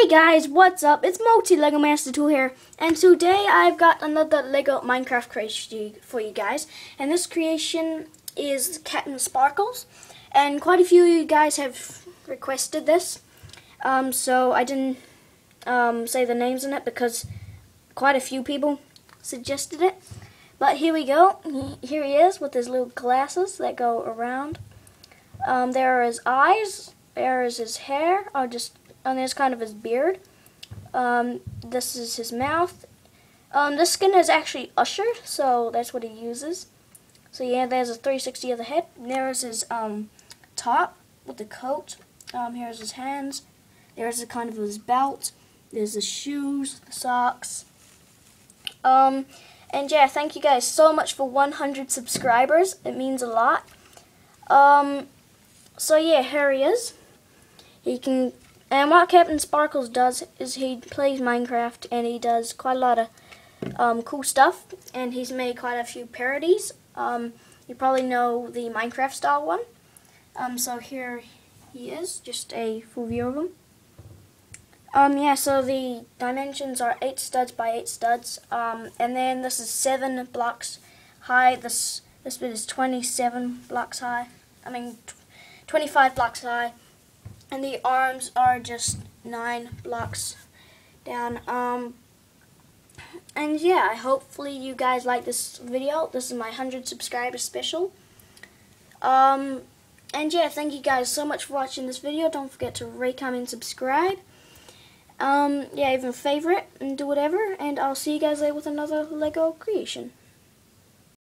Hey guys, what's up? It's Multi Lego Master 2 here, and today I've got another Lego Minecraft creation for you guys. And this creation is CaptainSparklez, and quite a few of you guys have requested this. Um, so I didn't um, say the names in it because quite a few people suggested it. But here we go. Here he is with his little glasses that go around. Um, there are his eyes. There is his hair. I'll just and there's kind of his beard. Um, this is his mouth. Um, this skin is actually Usher, so that's what he uses. So yeah, there's a 360 of the head. There's his um, top with the coat. Um, here's his hands. There's a kind of his belt. There's the shoes, the socks. Um, and yeah, thank you guys so much for 100 subscribers. It means a lot. Um, so yeah, here he is. He can and what CaptainSparklez does is he plays Minecraft and he does quite a lot of um, cool stuff. And he's made quite a few parodies. Um, you probably know the Minecraft style one. Um, so here he is, just a full view of him. Um, yeah, so the dimensions are 8 studs by 8 studs. Um, and then this is 7 blocks high. This, this bit is 27 blocks high. I mean, 25 blocks high and the arms are just nine blocks down um and yeah hopefully you guys like this video. This is my 100 subscribers special. Um and yeah thank you guys so much for watching this video. Don't forget to rate comment subscribe. Um yeah even favorite and do whatever. And I'll see you guys later with another Lego creation